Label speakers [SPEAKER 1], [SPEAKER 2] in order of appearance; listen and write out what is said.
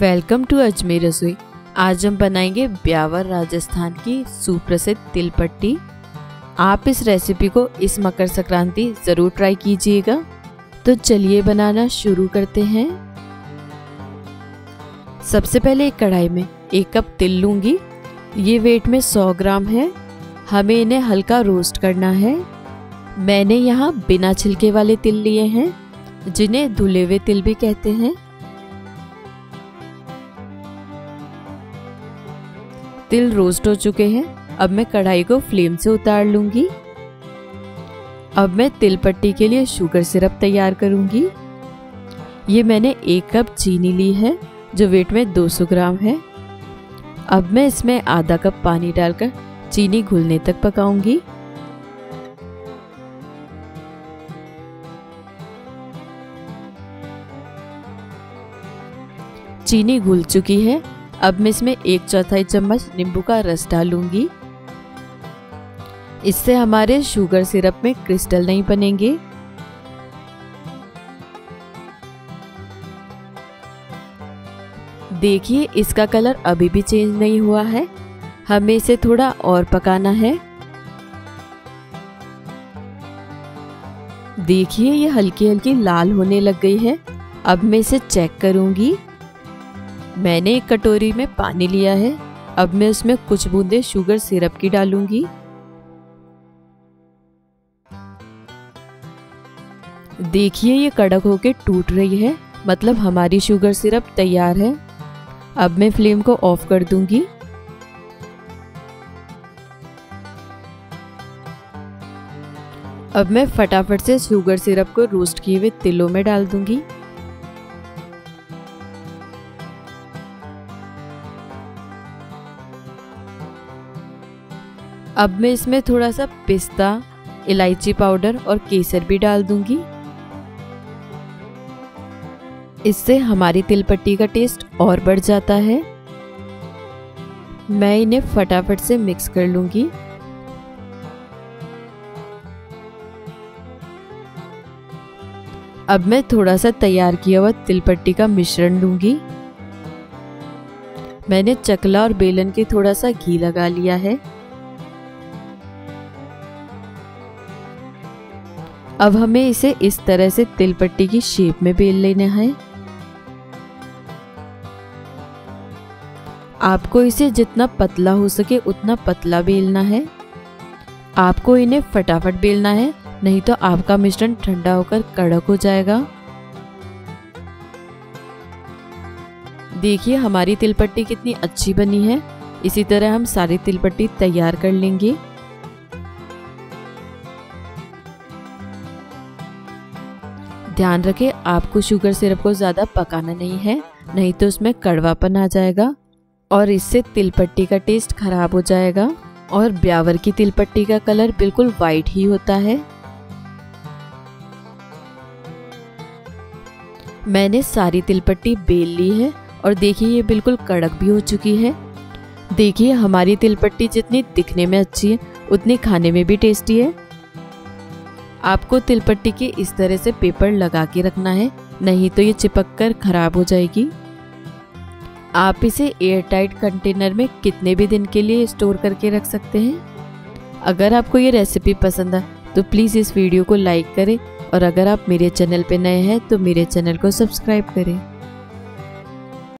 [SPEAKER 1] Welcome to Ajmer रसोई। आज हम बनाएँगे ब्यावर राजस्थान की सुप्रसिद्ध तिलपट्टी। आप इस रेसिपी को इस मकर संक्रांति ज़रूर ट्राई कीजिएगा। तो चलिए बनाना शुरू करते हैं। सबसे पहले एक कढ़ाई में एक कप तिल लूँगी। ये वेट में 100 ग्राम है। हमें इन्हें हल्का रोस्ट करना है। मैंने यहाँ बिना छिलके वाले तिल लिए हैं, जिन्हें धुले हुए तिल भी कहते हैं। तिल रोस्ट हो चुके हैं। अब मैं कढ़ाई को फ्लेम से उतार लूँगी। अब मैं तिल पट्टी के लिए शुगर सिरप तैयार करूँगी। ये मैंने एक कप चीनी ली है, जो वेट में 200 ग्राम है। अब मैं इसमें आधा कप पानी डालकर चीनी घुलने तक पकाऊँगी। चीनी घुल चुकी है। अब मैं इसमें एक चौथाई चम्मच नींबू का रस डालूँगी। इससे हमारे शुगर सिरप में क्रिस्टल नहीं बनेंगे। देखिए, इसका कलर अभी भी चेंज नहीं हुआ है। हमें इसे थोड़ा और पकाना है। देखिए, ये हल्की हल्की लाल होने लग गई है। अब मैं इसे चेक करूँगी। मैंने एक कटोरी में पानी लिया है। अब मैं उसमें कुछ बूंदे शुगर सिरप की डालूँगी। देखिए, ये कड़क होके टूट रही है। मतलब हमारी शुगर सिरप तैयार है। अब मैं फ्लेम को ऑफ़ कर दूँगी। अब मैं फटाफट से शुगर सिरप को रोस्ट किए हुए तिलों में डाल दूँगी। अब मैं इसमें थोड़ा सा पिस्ता, इलायची पाउडर और केसर भी डाल दूँगी। इससे हमारी तिलपट्टी का टेस्ट और बढ़ जाता है। मैं इन्हें फटाफट से मिक्स कर लूँगी। अब मैं थोड़ा सा तैयार किया हुआ तिलपट्टी का मिश्रण लूँगी। मैंने चकला और बेलन के थोड़ा सा घी लगा लिया है। अब हमें इसे इस तरह से तिल पट्टी की शेप में बेल लेना है। आपको इसे जितना पतला हो सके उतना पतला बेलना है। आपको इन्हें फटाफट बेलना है, नहीं तो आपका मिश्रण ठंडा होकर कड़क हो जाएगा। देखिए, हमारी तिलपट्टी कितनी अच्छी बनी है। इसी तरह हम सारी तिलपट्टी तैयार कर लेंगे। ध्यान रखें, आपको शुगर सिरप को ज़्यादा पकाना नहीं है, नहीं तो उसमें कड़वापन आ जाएगा और इससे तिलपट्टी का टेस्ट खराब हो जाएगा और ब्यावर की तिलपट्टी का कलर बिल्कुल वाइट ही होता है। मैंने सारी तिलपट्टी बेल ली है और देखिए ये बिल्कुल कड़क भी हो चुकी है। देखिए, हमारी तिलपट्टी जितनी दिखने में अच्छी है, उतनी खाने में भी टेस्टी है। आपको तिलपट्टी के इस तरह से पेपर लगा के रखना है, नहीं तो ये चिपक कर खराब हो जाएगी। आप इसे एयरटाइट कंटेनर में कितने भी दिन के लिए स्टोर करके रख सकते हैं। अगर आपको ये रेसिपी पसंद आए तो प्लीज़ इस वीडियो को लाइक करें और अगर आप मेरे चैनल पर नए हैं तो मेरे चैनल को सब्सक्राइब करें।